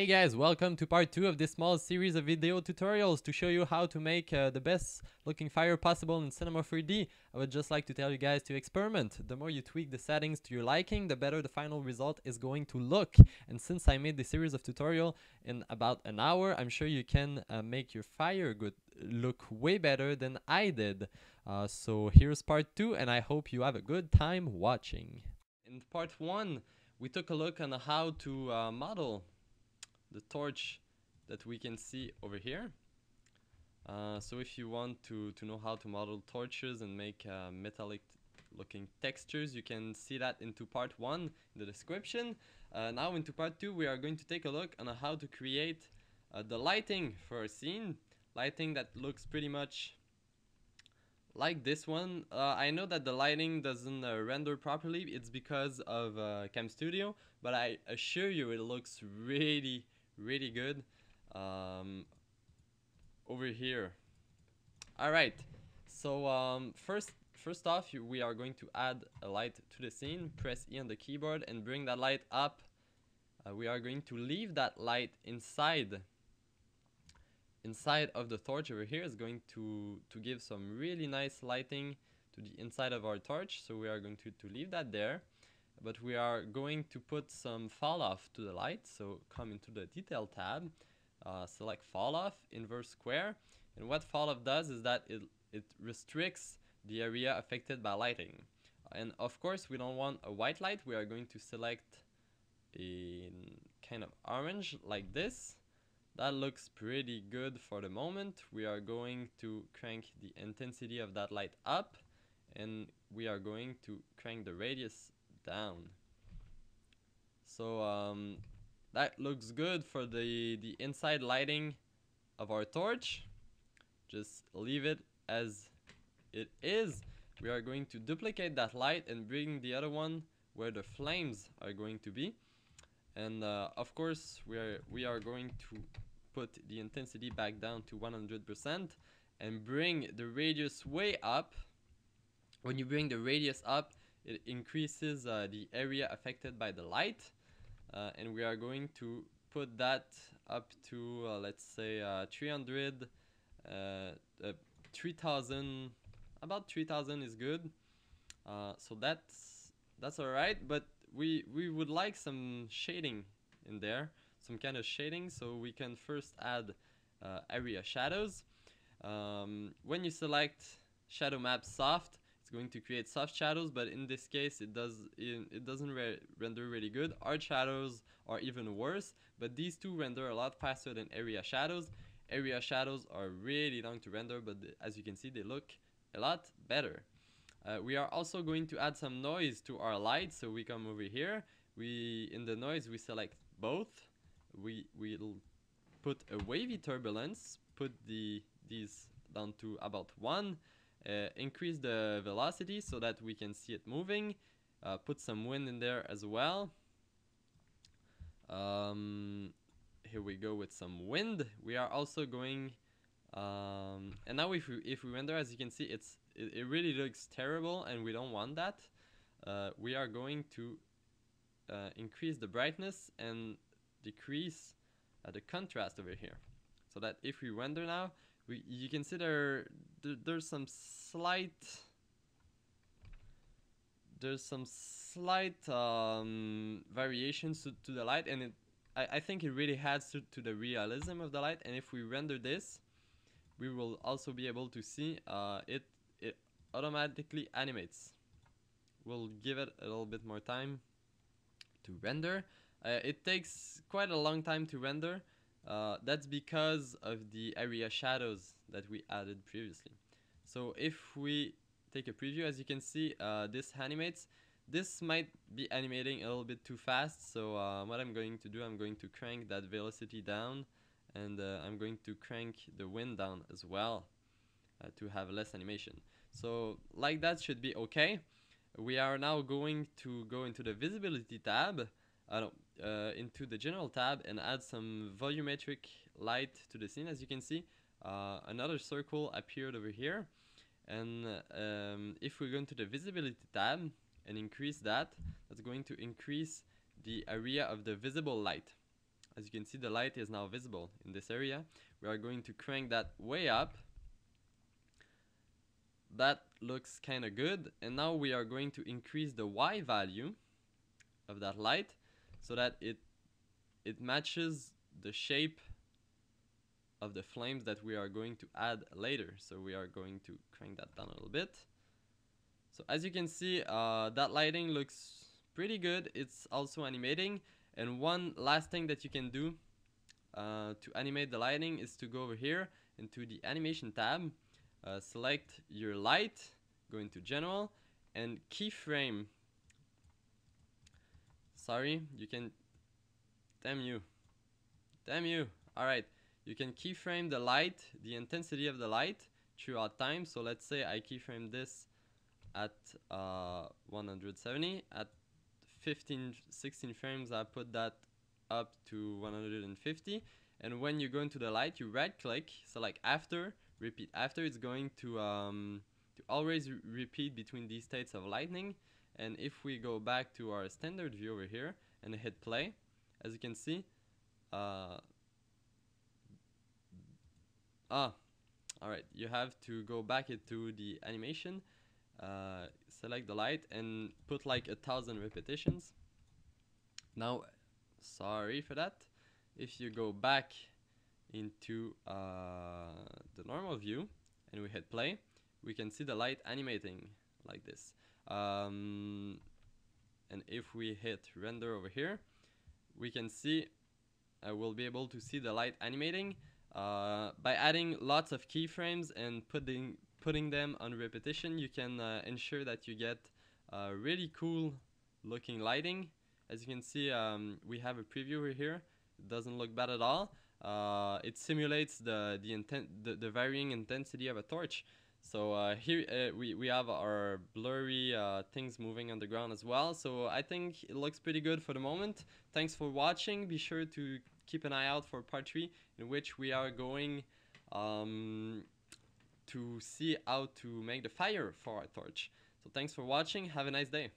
Hey guys, welcome to part 2 of this small series of video tutorials to show you how to make uh, the best looking fire possible in Cinema 4D. I would just like to tell you guys to experiment. The more you tweak the settings to your liking, the better the final result is going to look. And since I made this series of tutorial in about an hour, I'm sure you can uh, make your fire good look way better than I did. Uh, so here's part 2 and I hope you have a good time watching. In part 1, we took a look on how to uh, model the torch that we can see over here. Uh, so if you want to, to know how to model torches and make uh, metallic looking textures, you can see that into part 1 in the description. Uh, now into part 2 we are going to take a look on how to create uh, the lighting for a scene. Lighting that looks pretty much like this one. Uh, I know that the lighting doesn't uh, render properly, it's because of Cam Studio, but I assure you it looks really really good. Um, over here. All right. So um, first first off you, we are going to add a light to the scene. Press E on the keyboard and bring that light up. Uh, we are going to leave that light inside inside of the torch over here. Is going to to give some really nice lighting to the inside of our torch. So we are going to, to leave that there but we are going to put some fall off to the light so come into the detail tab uh, select fall off inverse square and what fall off does is that it, it restricts the area affected by lighting. And of course we don't want a white light we are going to select a kind of orange like this. That looks pretty good for the moment. We are going to crank the intensity of that light up and we are going to crank the radius down. So um, that looks good for the, the inside lighting of our torch. Just leave it as it is. We are going to duplicate that light and bring the other one where the flames are going to be. And uh, of course, we are, we are going to put the intensity back down to 100% and bring the radius way up. When you bring the radius up, it increases uh, the area affected by the light uh, and we are going to put that up to uh, let's say uh, 300 uh, uh, 3000 about 3000 is good. So that's that's all right but we we would like some shading in there some kind of shading so we can first add area shadows. Um, when you select shadow map soft going to create soft shadows but in this case it does it, doesn't re render really good. Art shadows are even worse but these two render a lot faster than area shadows. Area shadows are really long to render but as you can see they look a lot better. Uh, we are also going to add some noise to our light so we come over here. We in the noise we select both. We will put a wavy turbulence put the these down to about one uh, increase the velocity so that we can see it moving. Uh, put some wind in there as well. Um, here we go with some wind. We are also going um, and now if we, if we render as you can see it's it, it really looks terrible and we don't want that. Uh, we are going to uh, increase the brightness and decrease uh, the contrast over here. So that if we render now we you consider there, there's some slight there's some slight um, variations to, to the light and it I, I think it really adds to, to the realism of the light and if we render this we will also be able to see uh, it it automatically animates. We'll give it a little bit more time to render. Uh, it takes quite a long time to render uh, that's because of the area shadows that we added previously. So if we take a preview, as you can see, uh, this animates. This might be animating a little bit too fast, so uh, what I'm going to do, I'm going to crank that velocity down, and uh, I'm going to crank the wind down as well uh, to have less animation. So like that should be okay. We are now going to go into the visibility tab, uh, uh, into the general tab and add some volumetric light to the scene. As you can see uh, another circle appeared over here. And um, if we go into the visibility tab and increase that that's going to increase the area of the visible light. As you can see the light is now visible in this area. We are going to crank that way up. That looks kind of good. And now we are going to increase the Y value of that light so that it it matches the shape of the flames that we are going to add later. So we are going to crank that down a little bit. So as you can see uh, that lighting looks pretty good. It's also animating. And one last thing that you can do uh, to animate the lighting is to go over here into the animation tab uh, select your light go into general and keyframe sorry you can damn you. Damn you. Alright you can keyframe the light the intensity of the light throughout time. So let's say I keyframe this at uh, 170 at 15 16 frames I put that up to 150 and when you go into the light you right click. So like after repeat after it's going to um, to always repeat between these states of lightning and if we go back to our standard view over here and hit play as you can see uh, ah alright you have to go back into the animation uh, select the light and put like a thousand repetitions. Now sorry for that. If you go back into uh, the normal view and we hit play we can see the light animating like this um, and if we hit render over here we can see uh, we'll be able to see the light animating uh, by adding lots of keyframes and putting putting them on repetition you can uh, ensure that you get uh, really cool looking lighting. As you can see um, we have a preview over here. It doesn't look bad at all. Uh, it simulates the the, intent the the varying intensity of a torch so uh, here uh, we, we have our blurry uh, things moving on the ground as well. So I think it looks pretty good for the moment. Thanks for watching. Be sure to keep an eye out for part 3 in which we are going um, to see how to make the fire for our torch. So thanks for watching. Have a nice day